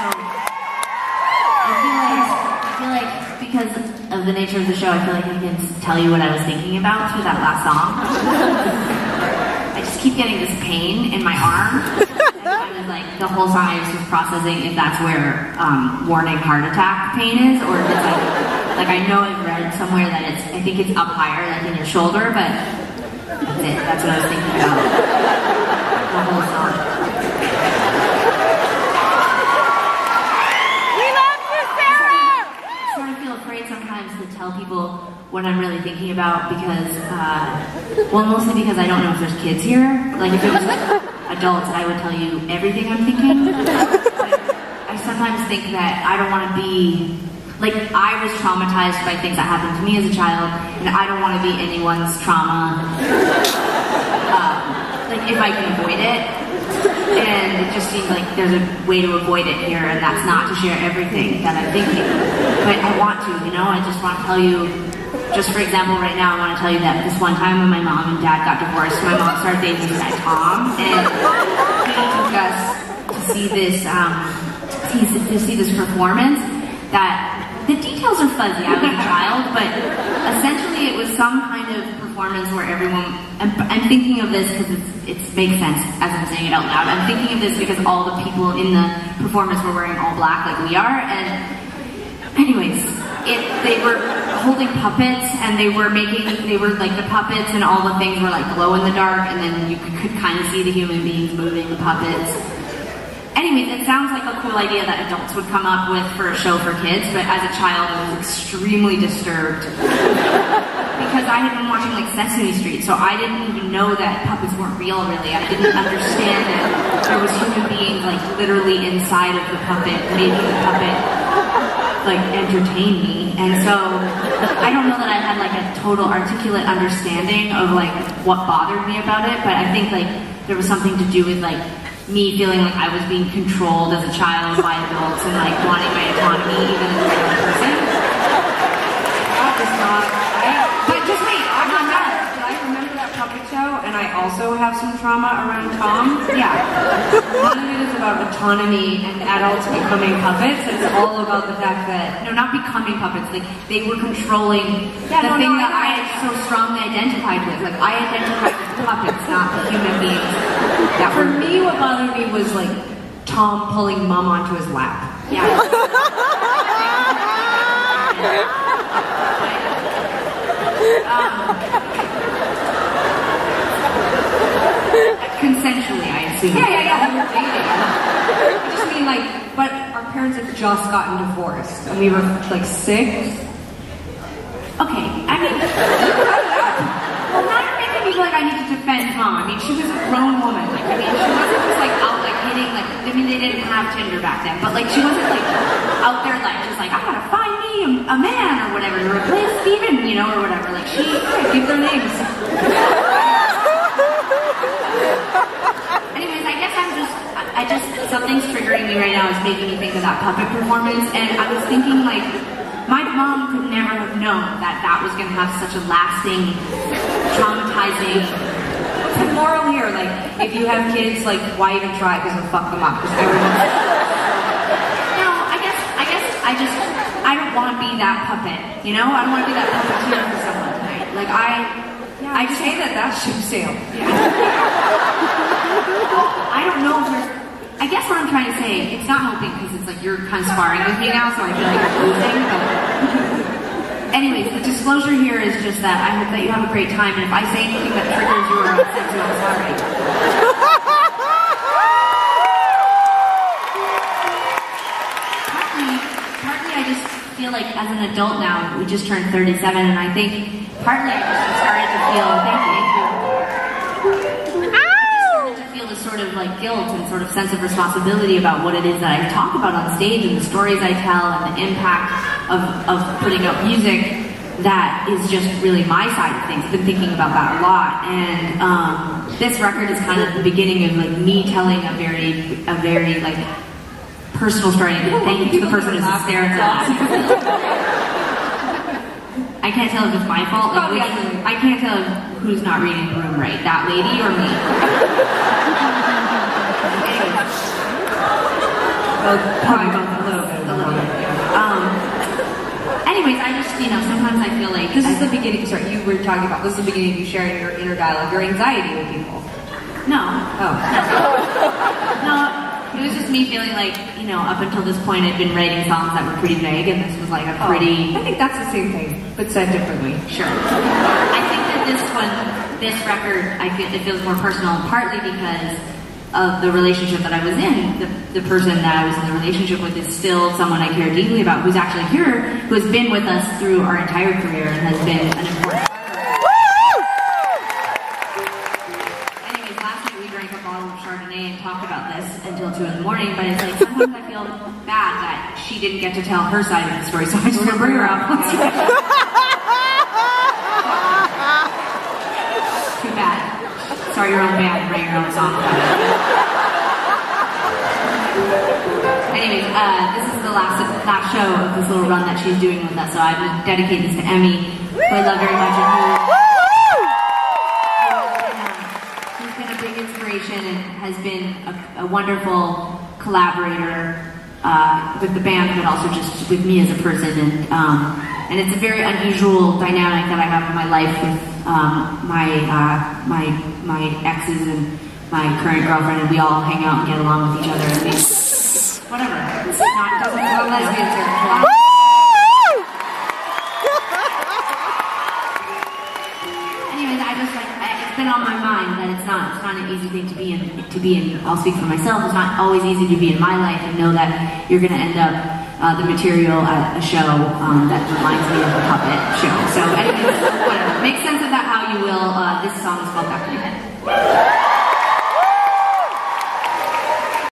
So I feel like I feel like because of the nature of the show, I feel like I can tell you what I was thinking about through that last song. I just keep getting this pain in my arm. I was like, the whole song I was just processing if that's where um, warning heart attack pain is, or if it's like, like I know I've read somewhere that it's, I think it's up higher, like in your shoulder, but that's it. That's what I was thinking about. The whole song. We love you, Sara! I sort of feel afraid sometimes to tell people what I'm really thinking about because, uh, well, mostly because I don't know if there's kids here. Like, if it was adults, I would tell you everything I'm thinking. I sometimes think that I don't want to be, like, I was traumatized by things that happened to me as a child, and I don't want to be anyone's trauma. Um, like, if I can avoid it. And it just seems like there's a way to avoid it here, and that's not to share everything that I'm thinking. But I want to, you know, I just want to tell you, just for example, right now, I want to tell you that this one time when my mom and dad got divorced, my mom started dating this guy, Tom, and he took us to see this, um, to see, this performance that the details are fuzzy. I was a child, but essentially it was some kind of performance where everyone. I'm, I'm thinking of this because it makes sense as I'm saying it out loud. I'm thinking of this because all the people in the performance were wearing all black like we are, and anyways, it they were holding puppets and they were making they were like the puppets and all the things were like glow in the dark, and then you could, could kind of see the human beings moving the puppets. Anyways, it sounds like a cool idea that adults would come up with for a show for kids, but as a child, I was extremely disturbed because I had been watching like Sesame Street, so I didn't even know that puppets weren't real. Really, I didn't understand that there was human beings like literally inside of the puppet, making the puppet like entertain me. And so I don't know that I had like a total articulate understanding of like what bothered me about it, but I think like there was something to do with like me feeling like I was being controlled as a child by adults and like wanting my autonomy even as a person. That is not. I, But just wait, I I'm not remember, done. I and I also have some trauma around Tom. Yeah. None of it is about autonomy and adults becoming puppets. It's all about the fact that No, not becoming puppets. Like they were controlling Yeah, the no, thing no, that I I so strongly identified with. Like I identified with puppets, not the human beings. That for me, what bothered me was like Tom pulling mom onto his lap. yeah. um, assume. Yeah, yeah, yeah. We were dating. I just mean like, but our parents had just gotten divorced, and we were like six. Okay, I mean, well, now you're making me like I need to defend mom. I mean, she was a grown woman. Like, I mean, she wasn't just like out like hitting like. I mean, they didn't have Tinder back then, but like she wasn't like out there like just like I gotta find me a, a man or whatever to replace Steven, you know, or whatever. Like she Give their names. Anyways, I guess I'm just, I I just, something's triggering me right now. It's making me think of that puppet performance, and I was thinking like, my mom could never have known that that was gonna have such a lasting, traumatizing. Moral here? Like, if you have kids, like, why even try? Because it'll fuck them up. Because everyone. No, I guess, I guess, I just, I don't want to be that puppet. You know, I don't want to be that puppeteer for someone tonight. Like I, Yeah, I say that that ship sailed. I don't know if there's. I guess say, it's not helping because it's like you're kind of sparring with me now, so I feel like I'm losing. But anyways, the disclosure here is just that I hope that you have a great time, and if I say anything that triggers you or upsets you, I'm sorry. partly, partly I just feel like as an adult now, we just turned 37, and I think partly I just started to feel. Guilt and sort of sense of responsibility about what it is that I talk about on stage and the stories I tell and the impact of, of putting out music that is just really my side of things. I've been thinking about that a lot. And um, this record is kind of the beginning of like me telling a very, a very like personal story. And thank you to the person who's hysterical. I can't tell if it's my fault. Like, which- I can't tell who's not reading the room right. That lady or me. Anyways. Both, probably both a little bit. a little bit. Um, anyways, I just, you know, sometimes I feel like This is the beginning. Sorry, you were talking about. This is the beginning of you sharing your inner dialogue, your anxiety with people. no, Oh, no. It was just me feeling like, you know, up until this point, I'd been writing songs that were pretty vague, and this was like a pretty. I think that's the same thing, but said differently. Sure. I think that this one, this record, I feel it feels more personal, partly because of the relationship that I was in. The, the person that I was in the relationship with is still someone I care deeply about, who's actually here, who has been with us through our entire career and has been an important. Anyways, last night we drank a bottle of Chardonnay and talked about this until two in the morning. But it's like sometimes I feel bad that she didn't get to tell her side of the story, so I just want to bring her up. Too bad. Start your own band, write your own song. Anyways, uh, this is the last last show of this little run that she's doing with us, so I would dedicate this to Emy, who I love very much, and who who's been a big inspiration and has been a, a wonderful collaborator uh, with the band, but also just with me as a person. And um, and it's a very unusual dynamic that I have in my life with um, my uh, my my exes and my current girlfriend, and we all hang out and get along with each other. And we, whatever. Anyways, I just like it's been on my mind that it's not it's not an easy thing to be in to be in. I'll speak for myself. It's not always easy to be in my life and know that you're going to end up uh, the material at a show um, that reminds me of a puppet show. So, anyways, whatever. Make sense of that how you will. Uh, this song is called Back in Your Head.